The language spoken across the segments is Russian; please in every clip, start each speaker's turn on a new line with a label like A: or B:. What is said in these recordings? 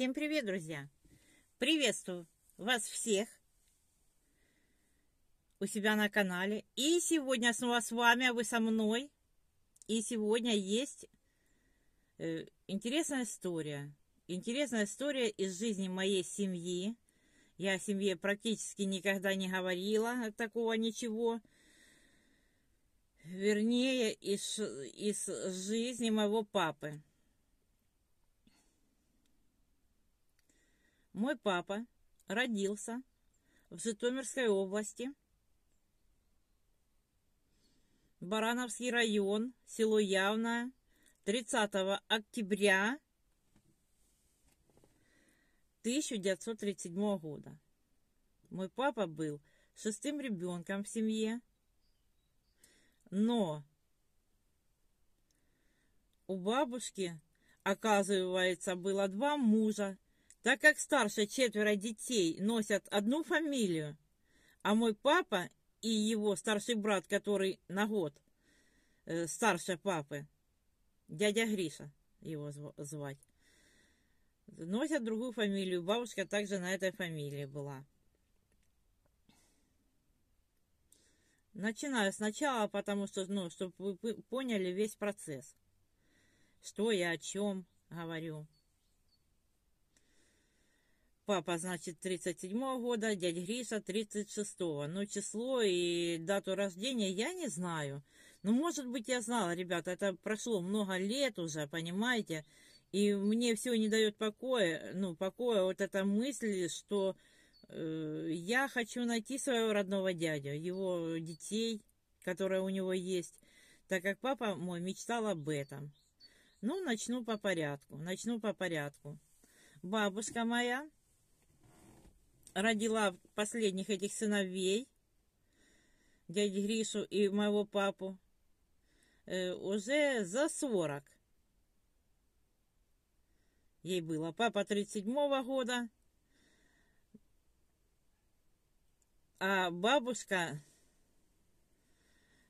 A: Всем привет, друзья! Приветствую вас всех у себя на канале. И сегодня снова с вами, а вы со мной. И сегодня есть э, интересная история. Интересная история из жизни моей семьи. Я о семье практически никогда не говорила такого ничего. Вернее, из, из жизни моего папы. Мой папа родился в Житомирской области, Барановский район, село Явное, 30 октября 1937 года. Мой папа был шестым ребенком в семье, но у бабушки, оказывается, было два мужа, так как старшие четверо детей носят одну фамилию, а мой папа и его старший брат, который на год э, старше папы, дядя Гриша его звать, носят другую фамилию. Бабушка также на этой фамилии была. Начинаю сначала, потому что, ну, чтобы вы поняли весь процесс. Что я о чем говорю. Папа, значит, 37-го года, дядя Гриша 36-го. Но число и дату рождения я не знаю. Ну, может быть, я знала, ребята, это прошло много лет уже, понимаете? И мне все не дает покоя, ну, покоя вот эта мысль, что э, я хочу найти своего родного дядю, его детей, которые у него есть, так как папа мой мечтал об этом. Ну, начну по порядку, начну по порядку. Бабушка моя родила последних этих сыновей, дяди Гришу и моего папу, э, уже за 40 ей было. Папа 37-го года, а бабушка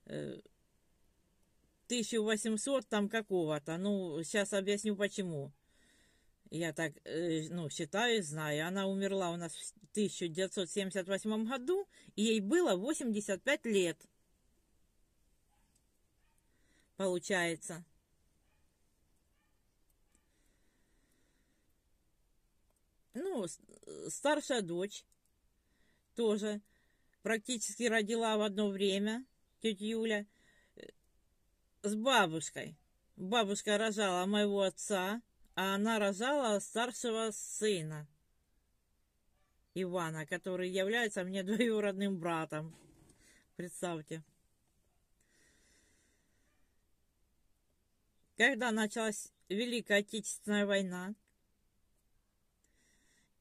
A: 1800 э, там какого-то. Ну, сейчас объясню почему. Я так, э, ну, считаю, знаю. Она умерла у нас в 1978 году, и ей было 85 лет. Получается. Ну, старшая дочь тоже практически родила в одно время, тетя Юля, э, с бабушкой. Бабушка рожала моего отца, а она рожала старшего сына Ивана, который является мне двоюродным братом. Представьте. Когда началась Великая Отечественная война,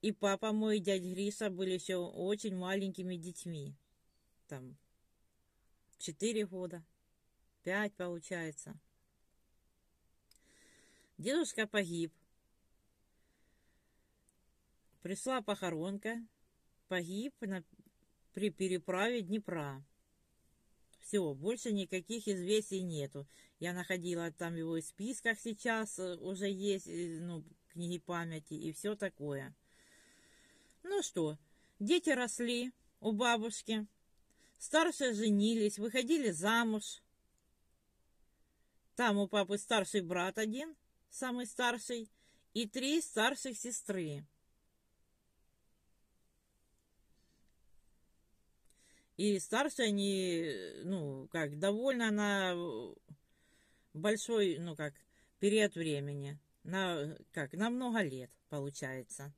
A: и папа мой, и дядя Гриша были еще очень маленькими детьми. Там четыре года, пять получается. Дедушка погиб. Пришла похоронка, погиб на, при переправе Днепра. Все, больше никаких известий нету. Я находила там его в списках сейчас, э, уже есть, ну, книги памяти и все такое. Ну что, дети росли у бабушки, старшие женились, выходили замуж. Там у папы старший брат один – самый старший, и три старших сестры. И старшая они, ну, как, довольно на большой, ну, как, период времени. На, как, на много лет, получается.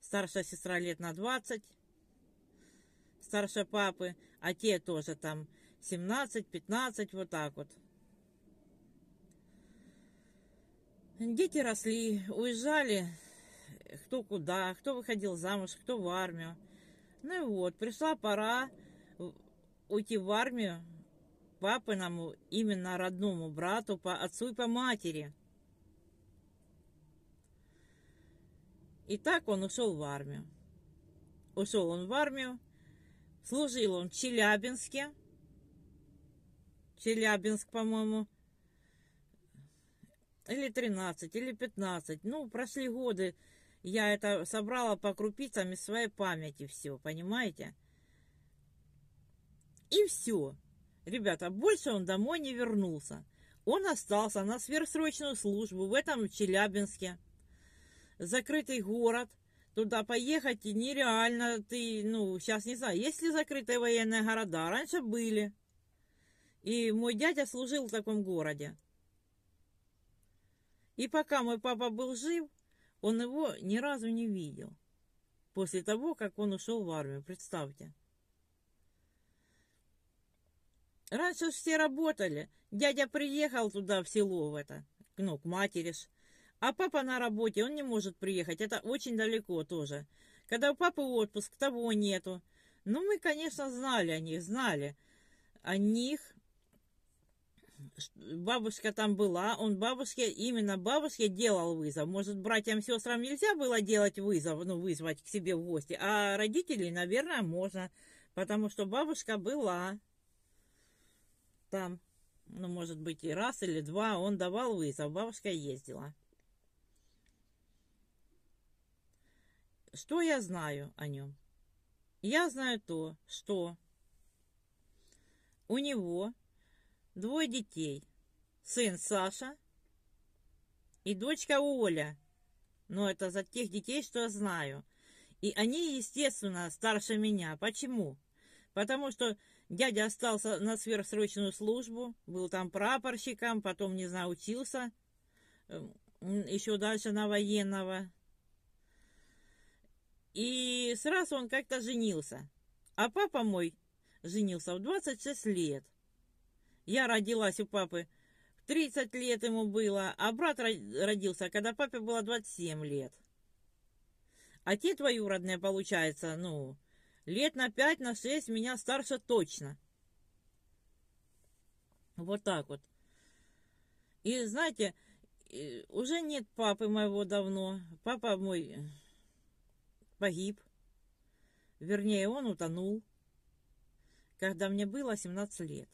A: Старшая сестра лет на 20, старшая папы, а те тоже там 17-15, вот так вот. Дети росли, уезжали кто куда, кто выходил замуж, кто в армию. Ну и вот, пришла пора уйти в армию папиному, именно родному брату по отцу и по матери. И так он ушел в армию. Ушел он в армию, служил он в Челябинске. Челябинск, по-моему, или 13, или 15. Ну, прошли годы. я это собрала по крупицам из своей памяти все, понимаете? И все. Ребята, больше он домой не вернулся. Он остался на сверхсрочную службу в этом Челябинске. Закрытый город. Туда поехать нереально. Ты, ну, сейчас не знаю, есть ли закрытые военные города. Раньше были. И мой дядя служил в таком городе. И пока мой папа был жив, он его ни разу не видел. После того, как он ушел в армию, представьте. Раньше все работали. Дядя приехал туда, в село в это, ну, к матери ж. А папа на работе, он не может приехать. Это очень далеко тоже. Когда у папы отпуск, того нету. Ну, мы, конечно, знали о них, знали о них. Бабушка там была, он бабушке, именно бабушке делал вызов. Может, братьям, сестрам нельзя было делать вызов, ну, вызвать к себе в гости, а родителей, наверное, можно, потому что бабушка была там, ну, может быть, и раз или два он давал вызов, бабушка ездила. Что я знаю о нем? Я знаю то, что у него двое детей. Сын Саша и дочка Оля. Но это за тех детей, что я знаю. И они, естественно, старше меня. Почему? Потому что Дядя остался на сверхсрочную службу, был там прапорщиком, потом, не знаю, учился эм, еще дальше на военного. И сразу он как-то женился. А папа мой женился в 26 лет. Я родилась у папы в 30 лет ему было, а брат родился, когда папе было 27 лет. А те двоюродные, получается, ну, Лет на пять, на шесть меня старше точно. Вот так вот. И знаете, уже нет папы моего давно. Папа мой погиб. Вернее, он утонул, когда мне было 17 лет.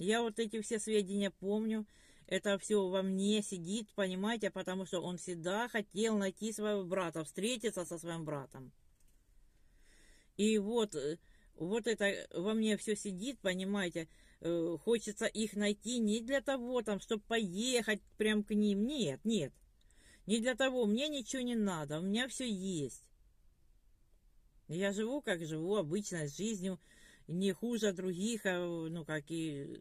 A: Я вот эти все сведения помню. Это все во мне сидит, понимаете, потому что он всегда хотел найти своего брата, встретиться со своим братом. И вот, э, вот это во мне все сидит, понимаете, э, хочется их найти не для того, там, чтобы поехать прям к ним. Нет, нет. Не для того, мне ничего не надо, у меня все есть. Я живу, как живу, обычной жизнью, не хуже других, а, ну, как и...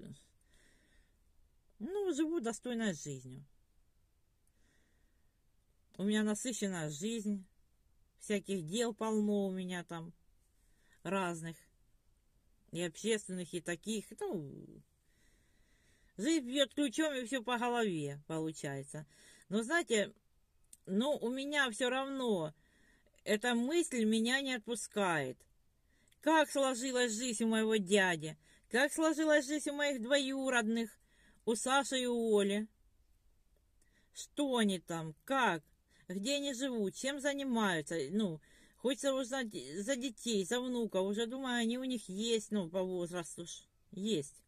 A: Ну, живу достойной жизнью. У меня насыщенная жизнь, всяких дел полно у меня там разных, и общественных, и таких, ну, жизнь бьет ключом и все по голове, получается. Но знаете, ну, у меня все равно эта мысль меня не отпускает. Как сложилась жизнь у моего дяди, как сложилась жизнь у моих двоюродных, у Саши и у Оли. Что они там, как, где они живут, чем занимаются, ну, Хочется узнать за детей, за внуков. Уже думаю, они у них есть, ну, по возрасту ж есть.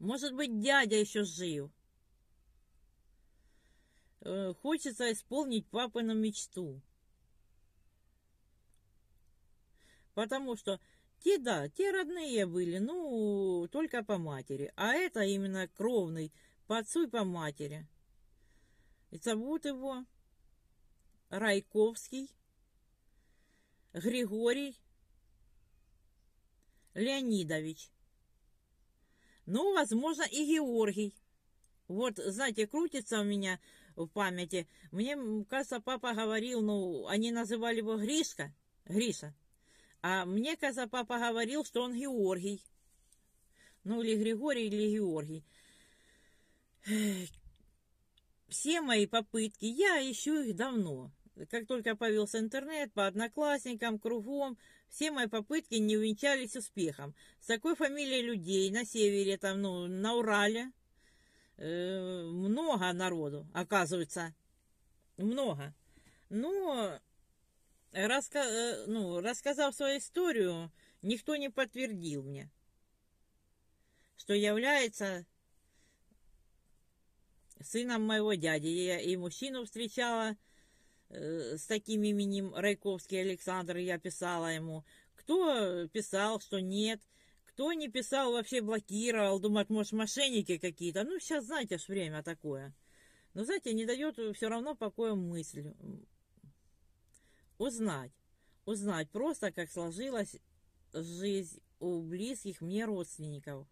A: Может быть, дядя еще жив. Э, хочется исполнить папину мечту. Потому что те, да, те родные были, ну, только по матери. А это именно кровный, по по матери. И зовут его Райковский Григорий Леонидович. Ну, возможно, и Георгий. Вот, знаете, крутится у меня в памяти. Мне, кажется, папа говорил, ну, они называли его Гришка, Гриша. А мне, кажется, папа говорил, что он Георгий. Ну, или Григорий, или Георгий. Все мои попытки, я ищу их давно. Как только появился интернет, по одноклассникам, кругом, все мои попытки не увенчались успехом. С такой фамилией людей на севере, там, ну, на Урале, э, много народу, оказывается. Много. Но, раска э, ну, рассказав свою историю, никто не подтвердил мне, что является сыном моего дяди. Я и мужчину встречала э, с таким именем Райковский Александр, я писала ему. Кто писал, что нет, кто не писал, вообще блокировал, думает, может, мошенники какие-то. Ну, сейчас, знаете, ж время такое. Но, знаете, не дает все равно покоя мысль. Узнать. Узнать просто, как сложилась жизнь у близких мне родственников.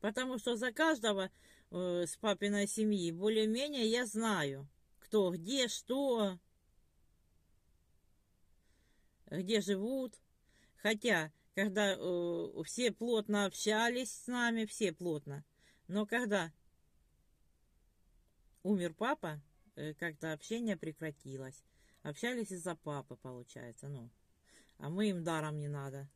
A: Потому что за каждого э, с папиной семьи более-менее я знаю, кто где, что, где живут. Хотя, когда э, все плотно общались с нами, все плотно, но когда умер папа, как-то общение прекратилось. Общались из-за папы, получается, ну. А мы им даром не надо.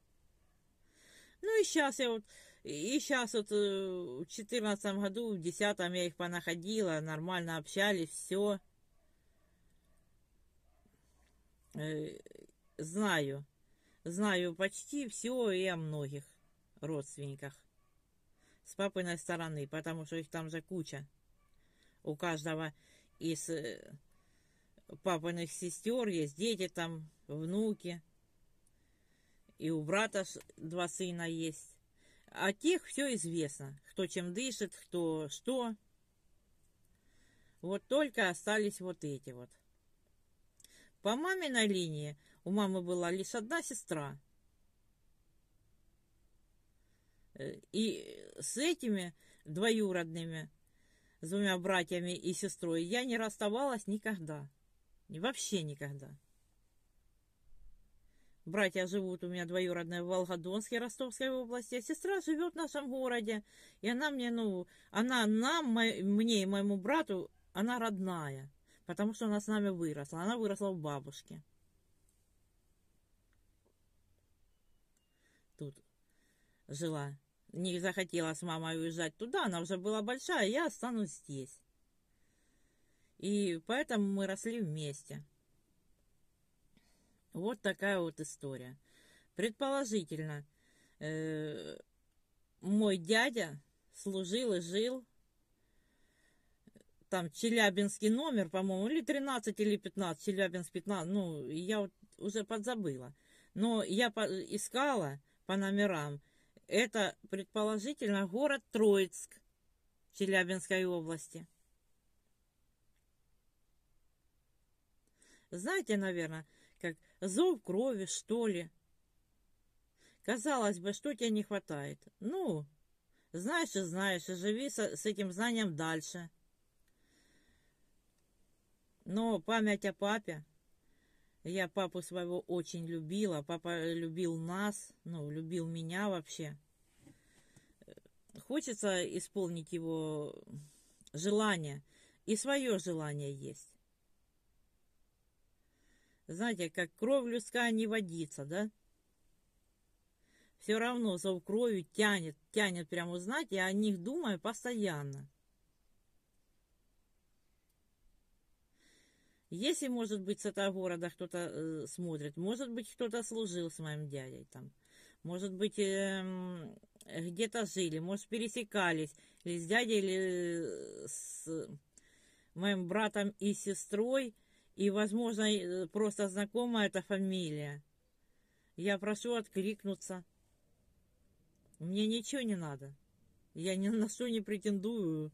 A: Ну и сейчас я вот, и сейчас вот э, в четырнадцатом году, в десятом я их понаходила, нормально общались, все. Э, знаю, знаю почти все и о многих родственниках с папиной стороны, потому что их там же куча. У каждого из э, папиных сестер есть дети там, внуки. И у брата два сына есть. О тех все известно. Кто чем дышит, кто что. Вот только остались вот эти вот. По маминой линии у мамы была лишь одна сестра. Э, и с этими двоюродными, с двумя братьями и сестрой, я не расставалась никогда. Вообще никогда. Братья живут у меня двоюродные в Волгодонске, Ростовской области, а сестра живет в нашем городе. И она мне, ну, она нам, мне и моему брату, она родная, потому что она с нами выросла. Она выросла у бабушки. Тут жила. Не захотела с мамой уезжать туда, она уже была большая, я останусь здесь. И поэтому мы росли вместе. Вот такая вот история. Предположительно, э, мой дядя служил и жил там Челябинский номер, по-моему, или 13, или 15, Челябинск 15, ну, я вот уже подзабыла. Но я искала по номерам. Это, предположительно, город Троицк Челябинской области. Знаете, наверное, как зов крови, что ли. Казалось бы, что тебе не хватает? Ну, знаешь и знаешь, и живи со, с этим знанием дальше. Но память о папе. Я папу своего очень любила. Папа любил нас, ну, любил меня вообще. Хочется исполнить его желание. И свое желание есть. Знаете, как кровь людская не водится, да? Все равно зов кровью тянет, тянет прямо узнать, я о них думаю постоянно. Если, может быть, с этого города кто-то э, смотрит, может быть, кто-то служил с моим дядей там, может быть, э, где-то жили, может, пересекались, или с дядей, или э, с моим братом и сестрой, и, возможно, э, просто знакома эта фамилия. Я прошу откликнуться. Мне ничего не надо. Я ни на что не претендую.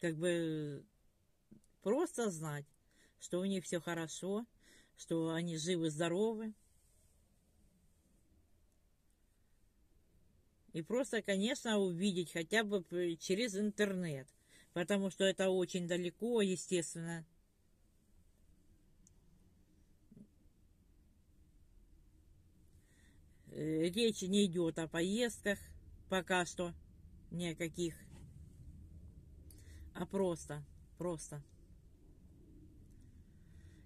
A: Как бы просто знать, что у них все хорошо, что они живы-здоровы. И просто, конечно, увидеть хотя бы через интернет, потому что это очень далеко, естественно. Э, речь не идет о поездках пока что никаких, а просто, просто.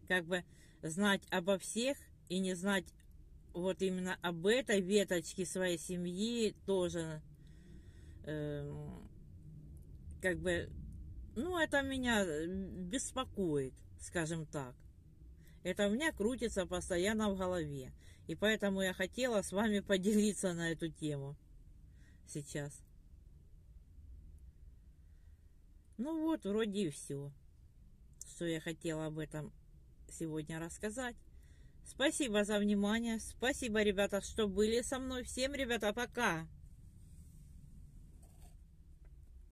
A: Как бы знать обо всех и не знать вот именно об этой веточке своей семьи тоже э, как бы, ну, это меня беспокоит, скажем так. Это у меня крутится постоянно в голове. И поэтому я хотела с вами поделиться на эту тему сейчас. Ну вот, вроде и все, что я хотела об этом сегодня рассказать. Спасибо за внимание. Спасибо, ребята, что были со мной. Всем, ребята, пока.